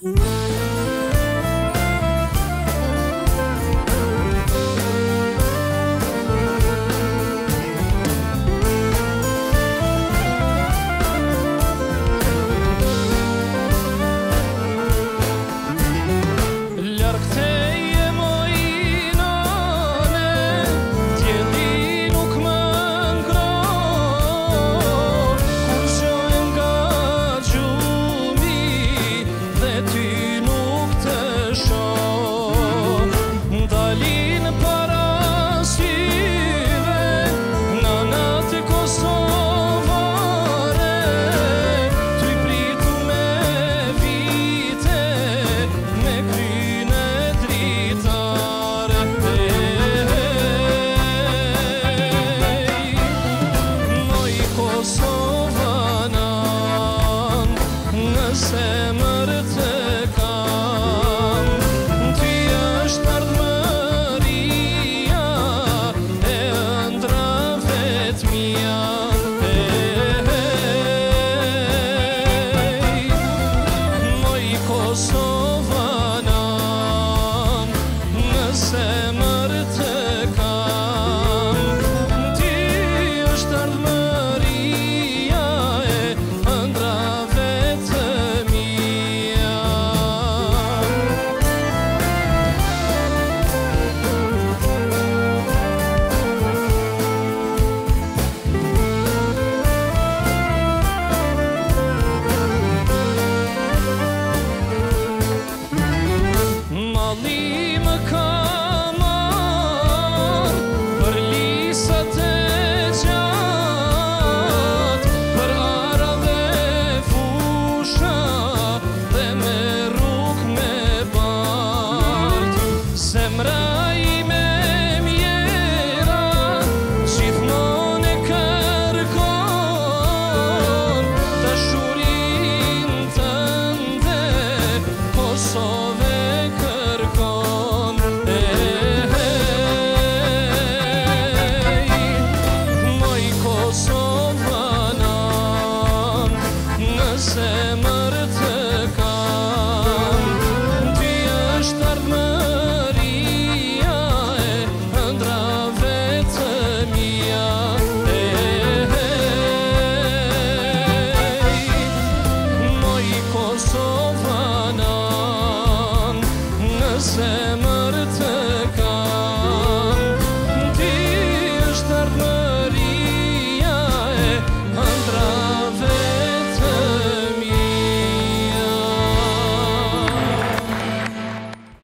Mm-hmm. Song